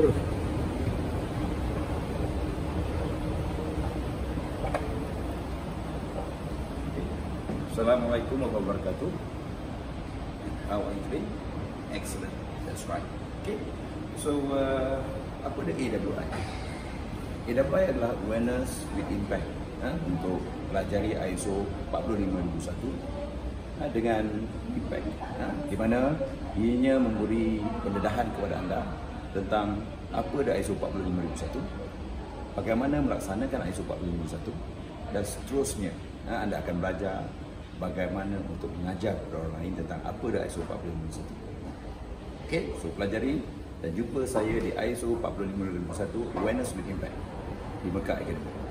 Terus. Assalamualaikum warahmatullahi wabarakatuh. How are you? Excellent. That's right. Okay. So, uh, apa dia AWI? AWI adalah Awareness with Impact ha, untuk pelajari ISO 45001 ha, dengan impact. Ha, di mana ianya memberi pendedahan kepada anda tentang apa dia ISO 45001, bagaimana melaksanakan ISO 45001 dan seterusnya ha, anda akan belajar bagaimana untuk mengajar orang lain tentang apa dia ISO 45001. Okey, so pelajari dan jumpa saya di ISO 45001 Awareness with Impact di Mekah Academy.